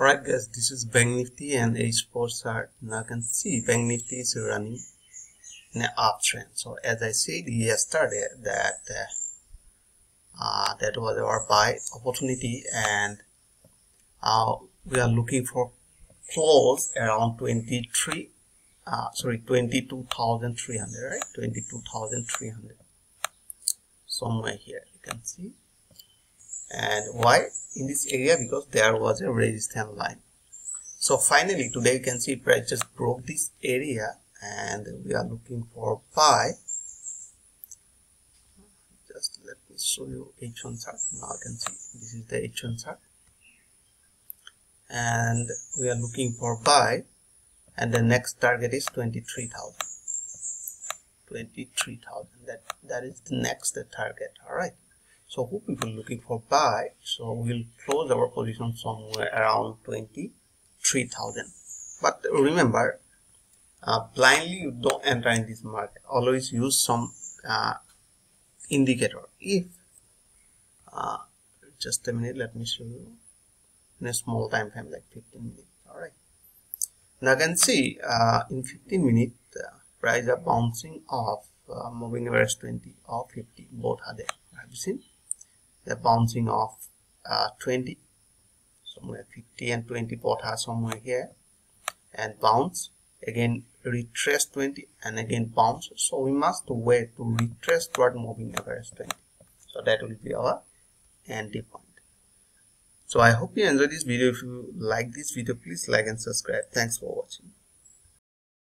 Alright guys, this is Bank Nifty and H4 chart. Now you can see Bank Nifty is running in an uptrend. So as I said yesterday that uh, uh, that was our buy opportunity and uh, we are looking for close around 23 uh, sorry 22,300 right 22,300 somewhere here you can see and why? In this area because there was a resistance line. So finally today you can see price just broke this area and we are looking for buy. Just let me show you h1 chart. Now you can see this is the h1 chart. And we are looking for buy and the next target is 23,000 23,000 that that is the next target. All right so who people looking for buy so we'll close our position somewhere around 23,000 but remember uh, blindly you don't enter in this market. Always use some uh, indicator. If uh, just a minute let me show you. In a small time frame like 15 minutes. All right now you can see uh, in 15 minutes uh, price are bouncing off uh, moving average 20 or 50 both are there. Have you seen they're bouncing off uh, 20 somewhere 50 and 20 both are somewhere here. And bounce again retrace 20 and again bounce. So we must wait to retrace toward moving average 20 so that will be our entry point. So i hope you enjoyed this video. If you like this video please like and subscribe. Thanks for watching